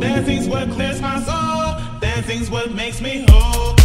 Dancing's what clears my soul. Dancing's what makes me whole.